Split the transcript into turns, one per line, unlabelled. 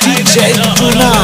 DJ Tuna.